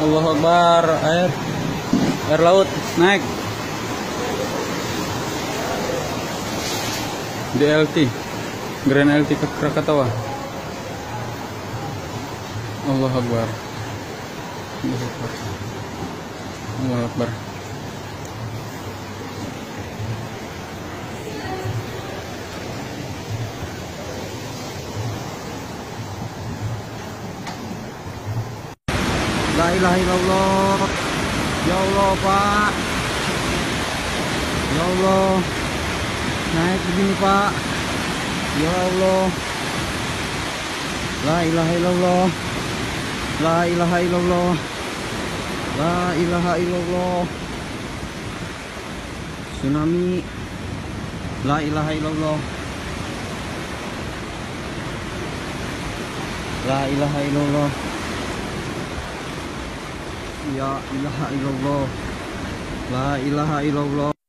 Allah Akbar air air laut naik. DLT Grand LT Krakatawa Allah Akbar Allah Akbar. Allah Akbar La ilaha illallah Ya Allah pak Ya Allah Naik begini pak Ya Allah La ilaha illallah La ilaha illallah La ilaha illallah Tsunami. La ilaha illallah La ilaha illallah Ya ilaha illallah. La ilaha illallah